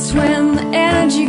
That's when the energy